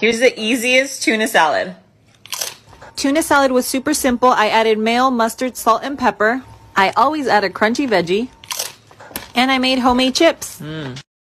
Here's the easiest tuna salad. Tuna salad was super simple. I added mayo, mustard, salt, and pepper. I always add a crunchy veggie. And I made homemade chips. Hmm.